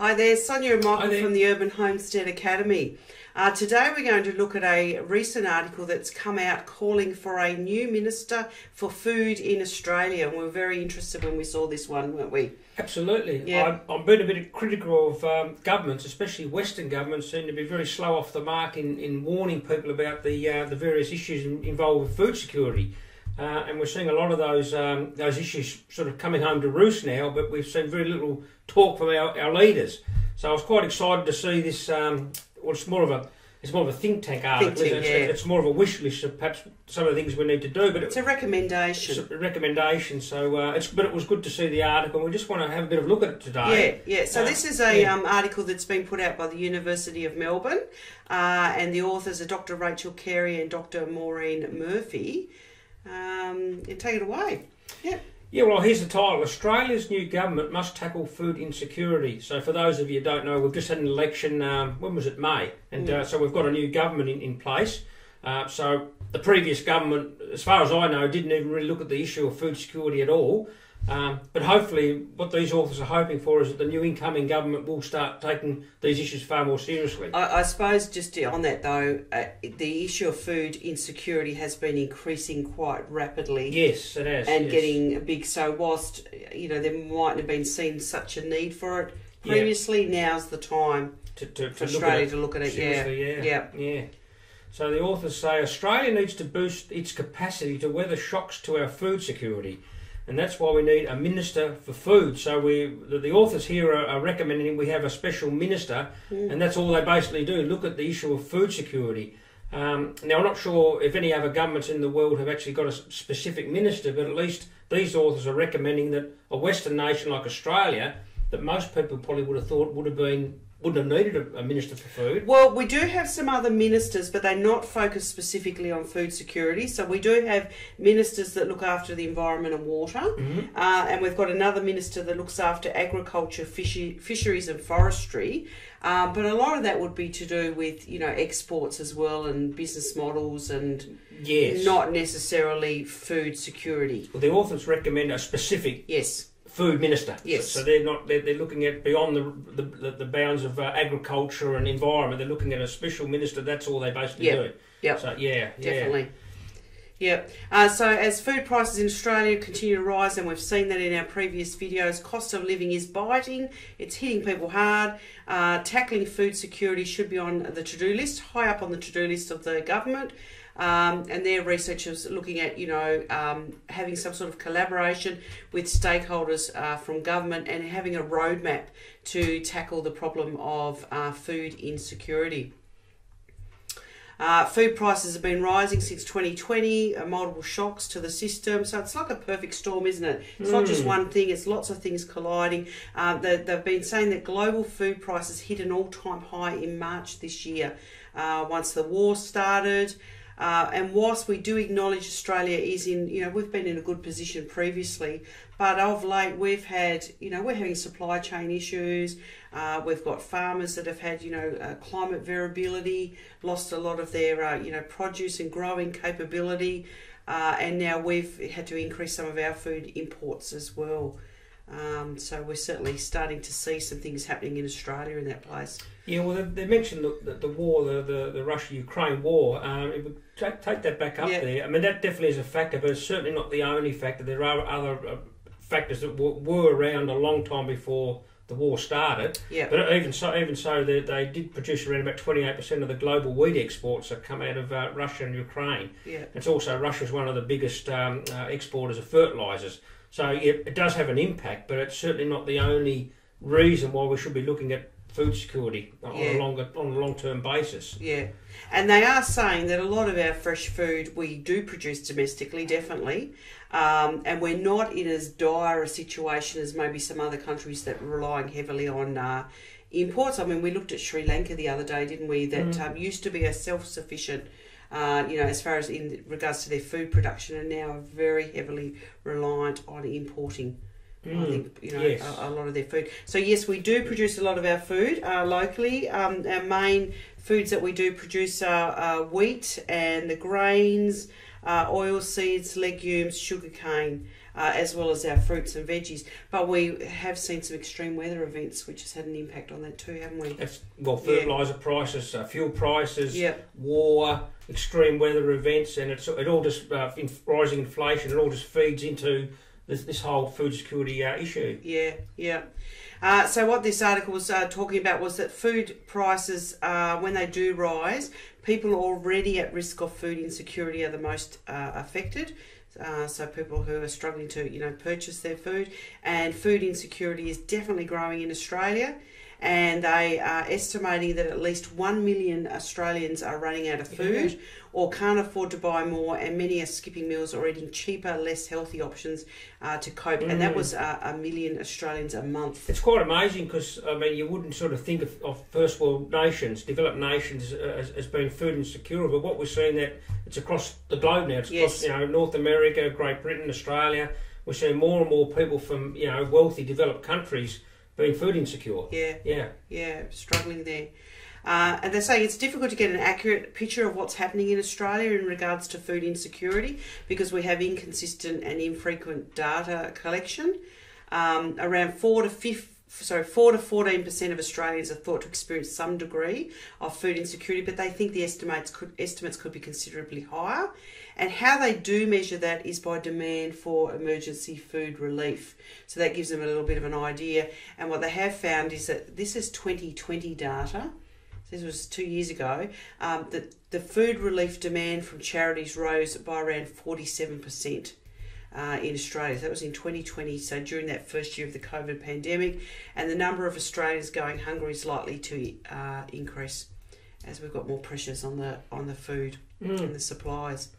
Hi there, Sonia and Michael there. from the Urban Homestead Academy. Uh, today we're going to look at a recent article that's come out calling for a new Minister for Food in Australia. And we were very interested when we saw this one, weren't we? Absolutely. Yeah. I'm, I'm being a bit critical of um, governments, especially Western governments, seem to be very slow off the mark in, in warning people about the uh, the various issues in, involved with food security. Uh, and we're seeing a lot of those um, those issues sort of coming home to roost now, but we've seen very little talk from our, our leaders. So I was quite excited to see this. Um, well, it's more of a it's more of a think tank article. tank, isn't it? yeah. it's, it's more of a wish list of perhaps some of the things we need to do. But It's it, a recommendation. it's a recommendation. So uh, it's but it was good to see the article. We just want to have a bit of a look at it today. Yeah, yeah. So Uh, this is a yeah. um, article that's been put out by the University of Melbourne, uh, and the authors are Dr. Rachel Carey and Dr. Maureen Murphy. Um, and take it away. Yeah. Yeah, well, here's the title Australia's new government must tackle food insecurity. So, for those of you who don't know, we've just had an election, um, when was it? May. And uh, so we've got a new government in, in place. Uh, so, the previous government, as far as I know, didn't even really look at the issue of food security at all. Um, but hopefully, what these authors are hoping for is that the new incoming government will start taking these issues far more seriously. I, I suppose just on that though, uh, the issue of food insecurity has been increasing quite rapidly. Yes, it has. and yes. getting big. So whilst you know there mightn't have been seen such a need for it Yeah. previously, now's the time to, to, for to look at Australia it. to look at it. Yeah, Seriously, yeah. yeah. So the authors say Australia needs to boost its capacity to weather shocks to our food security, and that's why we need a minister for food. So we, the, the authors here are, are recommending we have a special minister, Mm. and that's all they basically do: look at the issue of food security. Um, now, I'm not sure if any other governments in the world have actually got a specific minister, but at least these authors are recommending that a Western nation like Australia, that most people probably would have thought would have been wouldn't have needed a, minister for food. Well, we do have some other ministers, but they're not focused specifically on food security. So we do have ministers that look after the environment and water, Mm-hmm. uh, and we've got another minister that looks after agriculture, fishy, fisheries, and forestry. Um, but a lot of that would be to do with you know exports as well and business models and Yes. not necessarily food security. Well, the authors recommend a specific Yes. Food minister. Yes. So, so they're not they're, they're looking at beyond the the, the bounds of uh, agriculture and environment. They're looking at a special minister. That's all they basically Yep. do. Yep. So yeah, yeah. Definitely. Yeah. Uh, so as food prices in Australia continue to rise, and we've seen that in our previous videos, cost of living is biting. It's hitting people hard. Uh, tackling food security should be on the to-do list, high up on the to-do list of the government. Um, and their researchers looking at, you know, um, having some sort of collaboration with stakeholders uh, from government and having a roadmap to tackle the problem of uh, food insecurity. Uh, food prices have been rising since 2020, uh, multiple shocks to the system. So it's like a perfect storm, isn't it? It's not just one thing, it's lots of things colliding. Um, they, they've been saying that global food prices hit an all time high in March this year uh, once the war started. Uh, and whilst we do acknowledge Australia is in, you know, we've been in a good position previously, but of late we've had, you know, we're having supply chain issues. Uh, we've got farmers that have had, you know, uh, climate variability, lost a lot of their, uh, you know, produce and growing capability, uh, and now we've had to increase some of our food imports as well. Um, so we're certainly starting to see some things happening in Australia in that place. Yeah, well, they, mentioned the, the, the war, the, the, the Russia-Ukraine war. Um, it would take, take that back up Yeah. there. I mean, that definitely is a factor, but it's certainly not the only factor. There are other uh, factors that were, were around a long time before the war started. Yeah. But even so, even so, they, they did produce around about 28% of the global wheat exports that come out of uh, Russia and Ukraine. Yeah. It's also Russia's one of the biggest um, uh, exporters of fertilisers. So it, it does have an impact, but it's certainly not the only reason why we should be looking at food security on Yeah. a longer on a long term basis. Yeah, and they are saying that a lot of our fresh food we do produce domestically, definitely, um, and we're not in as dire a situation as maybe some other countries that are relying heavily on uh, imports. I mean, we looked at Sri Lanka the other day, didn't we? That um, used to be a self-sufficient. Uh, you know, as far as in regards to their food production, and now are very heavily reliant on importing. I think you know yes. a, a lot of their food. So yes, we do produce a lot of our food uh, locally. Um, our main foods that we do produce are uh, wheat and the grains, uh, oil seeds, legumes, sugarcane. uh, as well as our fruits and veggies. But we have seen some extreme weather events, which has had an impact on that too, haven't we? That's, well, fertiliser prices, uh, fuel prices, Yep. war, extreme weather events, and it's it all just uh, in, rising inflation. It all just feeds into this, this whole food security uh, issue. Yeah, yeah. Uh, so what this article was uh, talking about was that food prices, uh, when they do rise, people already at risk of food insecurity are the most uh, affected. Uh, so people who are struggling to, you know, purchase their food, and food insecurity is definitely growing in Australia. And they are estimating that at least one million Australians are running out of food or can't afford to buy more, and many are skipping meals or eating cheaper, less healthy options uh, to cope. And that Mm. was uh, a million Australians a month. It's quite amazing because I mean you wouldn't sort of think of, of first world nations, developed nations, uh, as, as being food insecure, but what we're seeing that it's across the globe now. It's Yes. across you know North America, Great Britain, Australia. We're seeing more and more people from you know wealthy developed countries being food insecure. Yeah, Yeah. yeah, struggling there. Uh, and they're saying it's difficult to get an accurate picture of what's happening in Australia in regards to food insecurity because we have inconsistent and infrequent data collection. Um, around four to fifth. Sorry, four to fourteen percent of Australians are thought to experience some degree of food insecurity, but they think the estimates could estimates could be considerably higher. And how they do measure that is by demand for emergency food relief. So that gives them a little bit of an idea. And what they have found is that this is 2020 data. This was two years ago. Um, that the food relief demand from charities rose by around 47% uh, in Australia. So that was in 2020, so during that first year of the COVID pandemic. And the number of Australians going hungry is likely to uh, increase as we've got more pressures on the on the food Mm. and the supplies.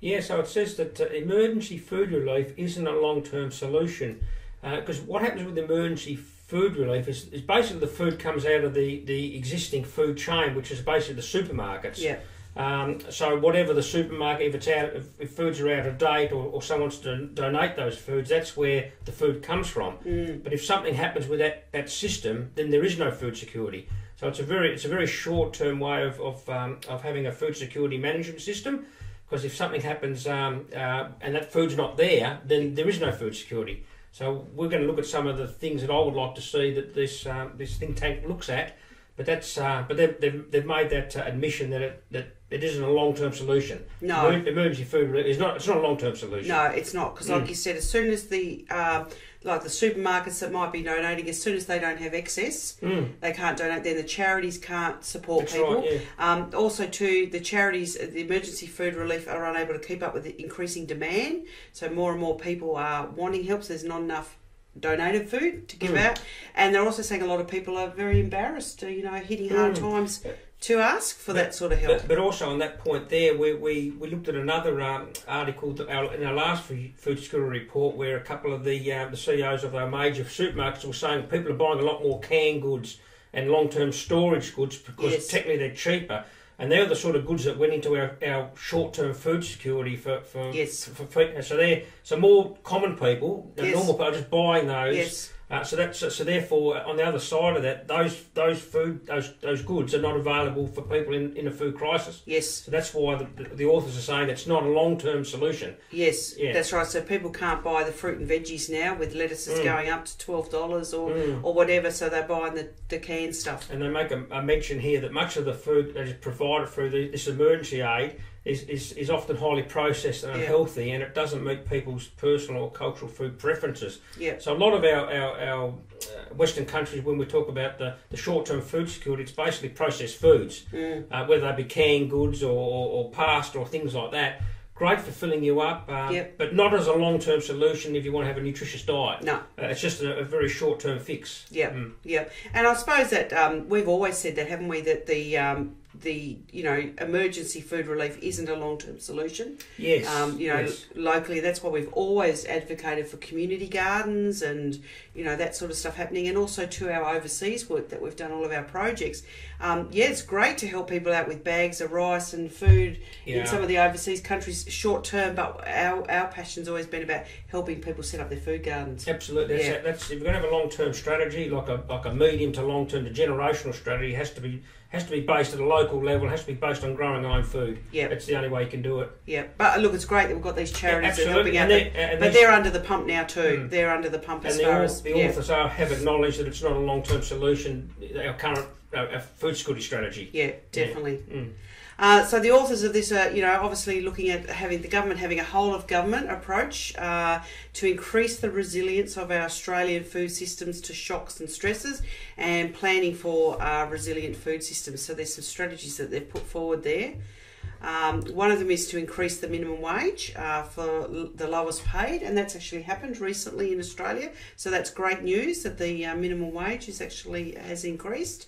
Yeah, so it says that uh, emergency food relief isn't a long term solution. Because what happens with emergency food relief is, is basically the food comes out of the, the existing food chain, which is basically the supermarkets. Yeah, Um, so whatever the supermarket, if it's out, if, if foods are out of date, or, or someone wants to donate those foods, that's where the food comes from. mm. But if something happens with that, that system, then there is no food security. So it's a very it's a very short term way of of, um, of having a food security management system. Because if something happens um, uh, and that food's not there, then there is no food security. So we're going to look at some of the things that I would like to see that this um, this think tank looks at. But that's uh, but they've, they've, they've made that uh, admission that it that it isn't a long term solution. no. Emer- emergency food relief is not it's not a long term solution. No, it's not because, like Mm. you said, as soon as the uh, like the supermarkets that might be donating, as soon as they don't have excess, Mm, they can't donate. Then the charities can't support that's people. right. Yeah. Um, also, too, the charities, uh, the emergency food relief, are unable to keep up with the increasing demand. So more and more people are wanting help. So there's not enough donated food to give Mm. out, and they're also saying a lot of people are very embarrassed. To, you know, hitting hard Mm. times to ask for But- that sort of help. But, but also on that point there, we, we, we looked at another um, article that our, in our last food security report where a couple of the uh, the CEOs of our major supermarkets were saying people are buying a lot more canned goods and long term storage goods because Yes. technically they're cheaper. And they're the sort of goods that went into our, our short term food security for for, Yes. for, for so they're so more common people, Yes. normal people are just buying those. yes, Uh, so that's so therefore on the other side of that, those those food those those goods are not available for people in, in a food crisis. yes. So that's why the, the authors are saying it's not a long term solution. Yes, Yeah. that's right. So people can't buy the fruit and veggies now with lettuces Mm. going up to twelve dollars or, Mm. or whatever. So they're buying the, the canned stuff. And they make a, a mention here that much of the food that is provided through the, this emergency aid is, is, is often highly processed and Yeah. unhealthy, and it doesn't meet people's personal or cultural food preferences. Yeah, So a lot of our, our, our uh, Western countries, when we talk about the, the short term food security, it's basically processed foods. mm. uh, whether they be canned goods or, or, or pasta or things like that. Great for filling you up, uh, Yep. but not as a long term solution if you want to have a nutritious diet. no, Uh, it's just a, a very short term fix. yeah, Mm. yeah. And I suppose that um, we've always said that, haven't we? That the um, the you know emergency food relief isn't a long term solution. Yes. Um, you know, yes. locally, that's why we've always advocated for community gardens and you know that sort of stuff happening, and also to our overseas work that we've done all of our projects. Um, yeah, it's great to help people out with bags of rice and food Yeah. in some of the overseas countries short term, but our our passion's always been about helping people set up their food gardens. Absolutely. That's, Yeah. that's if you're going to have a long term strategy, like a like a medium to long term to generational strategy, has to be has to be based at a local level. Has to be based on growing our own food. Yeah. It's the only way you can do it. Yeah, but look, it's great that we've got these charities that are absolutely. helping out. And but- they- and but these- they're under the pump now too. Mm. They're under the pump as And the, far as the yeah. authors are, have acknowledged that it's not a long-term solution. Our current our food security strategy. Yeah, definitely. Mm. Uh, so the authors of this are, you know, obviously looking at having the government having a whole of government approach uh, to increase the resilience of our Australian food systems to shocks and stresses, and planning for uh, resilient food systems. So there's some strategies that they've put forward there. Um, one of them is to increase the minimum wage uh, for the lowest paid, and that's actually happened recently in Australia. So that's great news that the uh, minimum wage is actually has increased.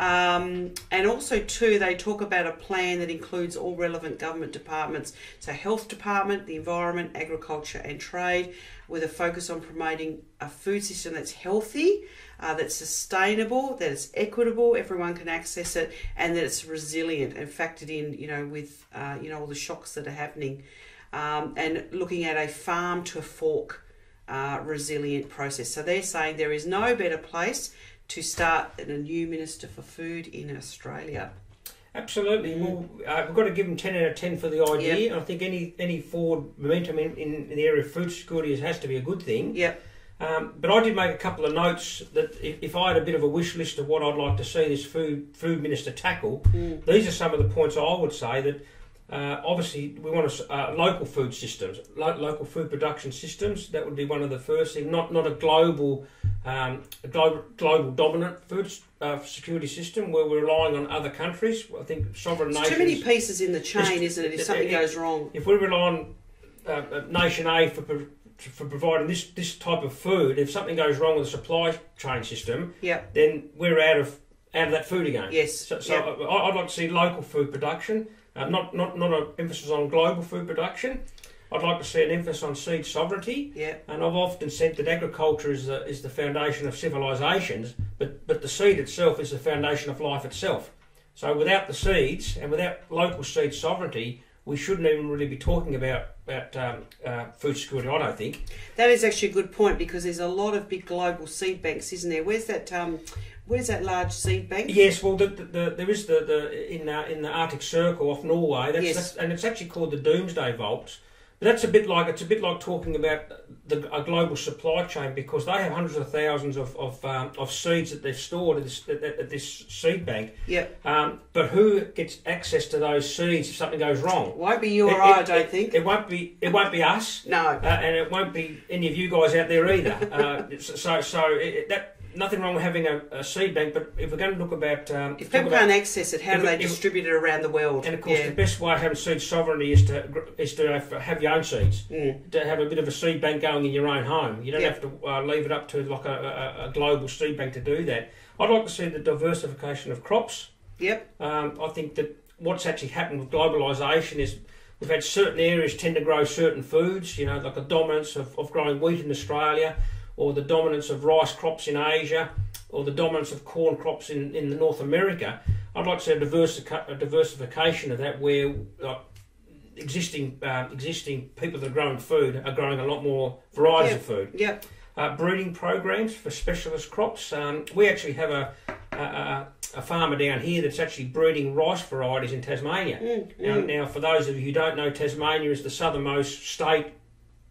Um, and also, too, they talk about a plan that includes all relevant government departments, so health department, the environment, agriculture, and trade, with a focus on promoting a food system that's healthy, uh, that's sustainable, that is equitable, everyone can access it, and that it's resilient and factored in, you know, with uh, you know all the shocks that are happening, um, and looking at a farm to fork uh, resilient process. So they're saying there is no better place to start a new minister for food in Australia. Absolutely. Well, uh, we've got to give them 10 out of 10 for the idea. I think any any forward momentum in, in, in the area of food security has to be a good thing. Yep. Um, but I did make a couple of notes that if, if I had a bit of a wish list of what I'd like to see this food food minister tackle, Mm. these are some of the points I would say that uh, obviously we want to, uh, local food systems, lo- local food production systems. That would be one of the first things. Not not a global um, a global, global dominant food uh, security system where we're relying on other countries. I think sovereign There's nations. too many pieces in the chain, isn't it? If something goes wrong. if we rely on uh, uh, nation A for for providing this this type of food, if something goes wrong with the supply chain system, Yep. then we're out of out of that food again. Yes. So, so Yep. I- I'd like to see local food production, uh, not not not an emphasis on global food production. I'd like to see an emphasis on seed sovereignty, Yeah. and I've often said that agriculture is the, is the foundation of civilizations, but but the seed itself is the foundation of life itself. So without the seeds and without local seed sovereignty, we shouldn't even really be talking about about um, uh, food security. I don't think. That is actually a good point because there's a lot of big global seed banks, isn't there? Where's that? Um, where's that large seed bank? Yes, well, the, the, the, there is the, the in uh, in the Arctic Circle off Norway. That's, Yes. that's, and it's actually called the Doomsday Vaults. But that's a bit like it's a bit like talking about the, a global supply chain because they have hundreds of thousands of of, um, of seeds that they've stored at this, at, at this seed bank. Yep. Um, but who gets access to those seeds if something goes wrong? Won't be you or It- I, I don't it- think. it won't be. It won't be us. no. Uh, and it won't be any of you guys out there either. Uh, so, so it, it- that nothing wrong with having a, a seed bank, but if we're going to look about, um, If people about- can't access it, how do they if- distribute it around the world? and of course, yeah. the best way of having seed sovereignty is to is to have, have your own seeds. Mm. To have a bit of a seed bank going in your own home. You don't have to uh, leave it up to like a, a, a global seed bank to do that. I'd like to see the diversification of crops. Yep. Um, I think that what's actually happened with globalisation is we've had certain areas tend to grow certain foods, you know, like the dominance of, of growing wheat in Australia, or the dominance of rice crops in Asia, or the dominance of corn crops in, in North America. I'd like to see a, diversica- a diversification of that where uh, existing uh, existing people that are growing food are growing a lot more varieties Yeah. of food Yep. uh, breeding programs for specialist crops. Um, we actually have a, a, a, a farmer down here that's actually breeding rice varieties in Tasmania. Mm. Now, Mm. now, for those of you who don't know, Tasmania is the southernmost state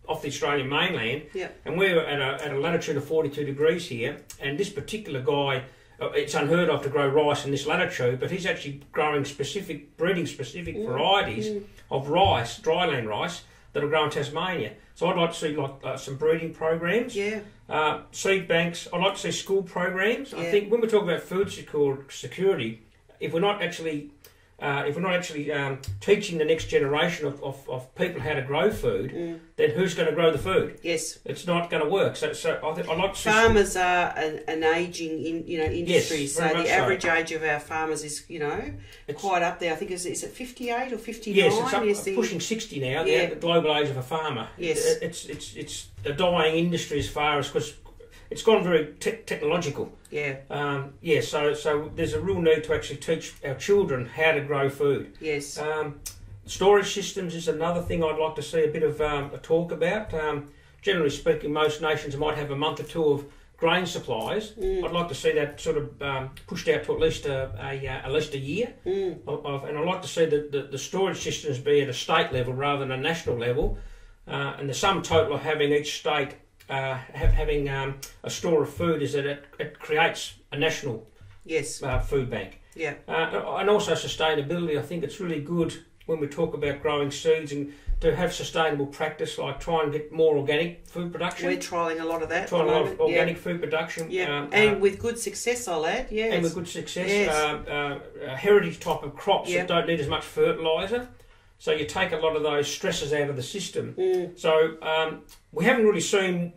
off the Australian mainland, Yeah. and we're at a, at a latitude of 42 degrees here. And this particular guy, uh, it's unheard of to grow rice in this latitude, but he's actually growing specific, breeding specific Mm. varieties Mm. of rice, dryland rice, that will grow in Tasmania. So I'd like to see like uh, some breeding programs. Yeah. Uh, seed banks. I'd like to see school programs. I think when we talk about food security, if we're not actually uh, if we're not actually um, teaching the next generation of, of, of people how to grow food, Mm. then who's going to grow the food? Yes. It's not going to work. So, so I think I'd like to. Farmers are an, an aging in you know industry, so very the so. average age of our farmers is you know It's- quite up there. I think is is it fifty eight or fifty nine? Yes, it's up, is the- pushing sixty now. Yeah. The global age of a farmer. Yes. It- it's it's it's a dying industry as far as because it's gone very te- technological. yeah. Um, yeah, so so there's a real need to actually teach our children how to grow food. Yes. Um, storage systems is another thing I'd like to see a bit of um, a talk about. Um, generally speaking, most nations might have a month or two of grain supplies, Mm. I'd like to see that sort of um, pushed out to at least a, a uh, at least a year. Mm. Of, of- and I'd like to see the, the, the storage systems be at a state level rather than a national level, uh, and the sum total of having each state uh, ha- having um, a store of food is that it, it creates a national Yes. uh, food bank. Yeah. Uh, and also sustainability. I think it's really good when we talk about growing seeds and to have sustainable practice, like try and get more organic food production. We're trialing a lot of that. at try the a lot of organic food production. Yeah. um, and uh, with good success, I'll add. Yes. and with good success. Yes. Um, uh, uh, heritage type of crops Yeah. that don't need as much fertiliser. So you take a lot of those stresses out of the system. Mm. So um, we haven't really seen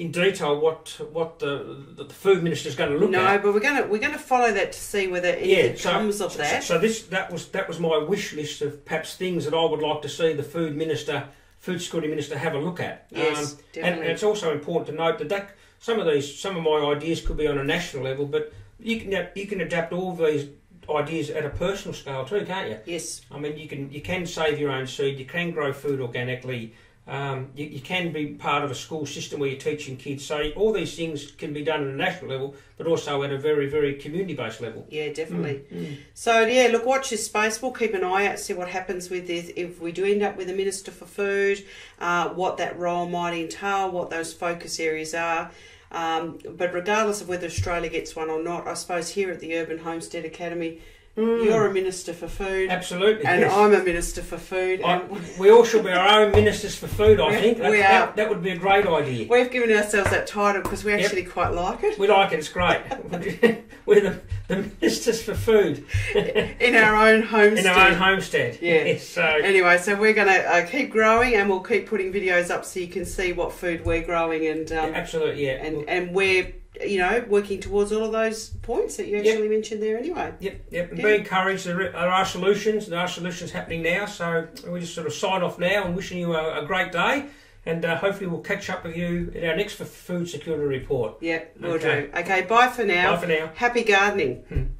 in detail what what the, the, food minister is going to look no, at. No, but we're gonna we're gonna follow that to see whether anything comes of so, that. So this that was that was my wish list of perhaps things that I would like to see the food minister, food security minister have a look at. yes, Um, and, definitely. and it's also important to note that, that some of these some of my ideas could be on a national level, but you can you can adapt all these ideas at a personal scale too, can't you? yes. I mean, you can you can save your own seed, you can grow food organically, um, you, you can be part of a school system where you're teaching kids. So all these things can be done at a national level, but also at a very very community based level. Yeah, definitely. Mm. So yeah, look, watch this space. We'll keep an eye out, see what happens with this. If we do end up with a minister for food, uh, what that role might entail, what those focus areas are. Um, but regardless of whether Australia gets one or not, I suppose here at the Urban Homestead Academy, Mm. you're a minister for food, Absolutely. and yes. I'm a minister for food. I, And we all should be our own ministers for food. I think that, we are. that would be a great idea. we've given ourselves that title because we Yep. actually quite like it. We like it. It's great. We're the, the ministers for food in our own homestead. in our own homestead. Yeah. Yes, so Anyway, so we're going to uh, keep growing and we'll keep putting videos up so you can see what food we're growing and um, absolutely, yeah. and and we're you know working towards all of those points that you Yep. actually mentioned there anyway. Yep, yep. And Yeah. be encouraged. There are solutions. There are solutions happening now. So we just sort of sign off now and wishing you a, a great day. And uh, hopefully we'll catch up with you at our next food security report. Yep, we'll Okay. do. Okay, bye for now. Bye for now. Happy gardening.